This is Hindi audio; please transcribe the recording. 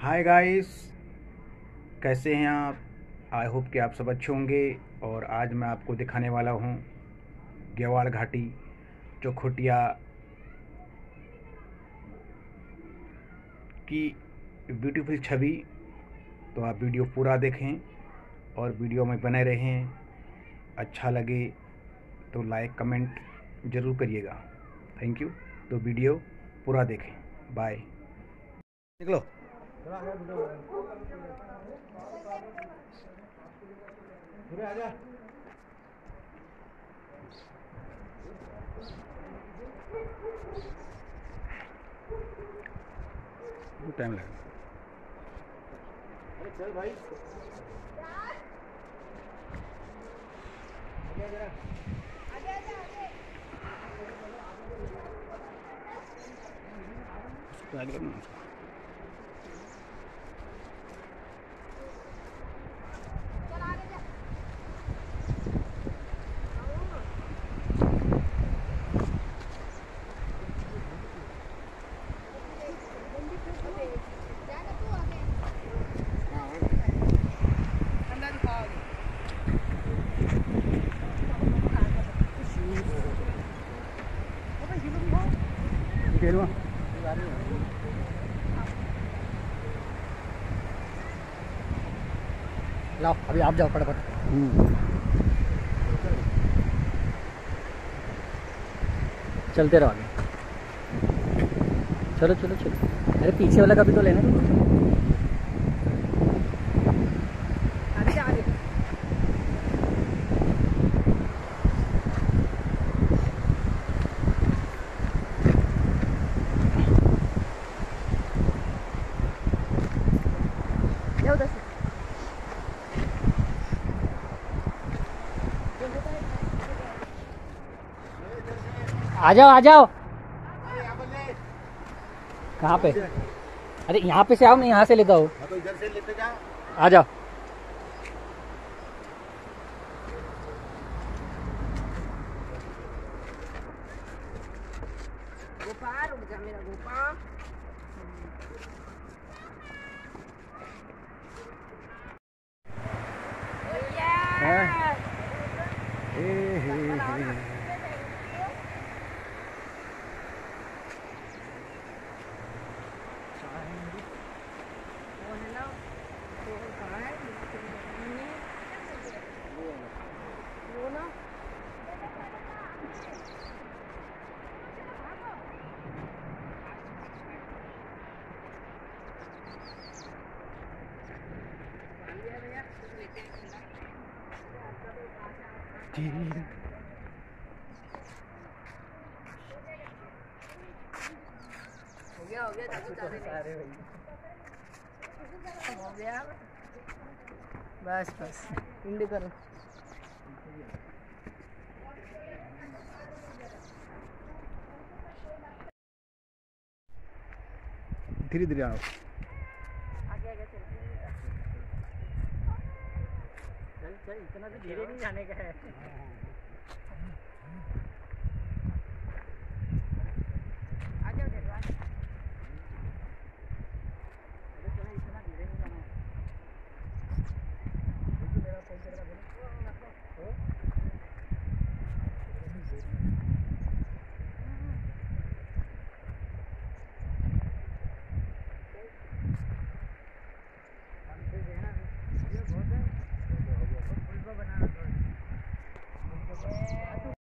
हाय गाइस कैसे हैं आप? आई होप कि आप सब अच्छे होंगे और आज मैं आपको दिखाने वाला हूँ गेवाड़ घाटी चौखुटिया की ब्यूटीफुल छवि। तो आप वीडियो पूरा देखें और वीडियो में बने रहें। अच्छा लगे तो लाइक कमेंट ज़रूर करिएगा। थैंक यू तो वीडियो पूरा देखें। बाय निकलो। टाइम लगेगा चल भाई आगे करना लाओ, अभी आप जाओ फटाफट। चलते रहो आगे। चलो चलो चलो। अरे, पीछे वाला का भी तो लेना आ जाओ आ जाओ। कहाँ पे? अरे यहाँ पे से आओ मैं यहाँ से लेता हूँ। तो लेते जा। आ जाओ। गोपाल रुक जा मेरा हो गया हो गया हो गया बस बस. पिंडी करो. धीरे धीरे आओ आगे आगे चल चल चल इतना तो धीरे नहीं जाने का है।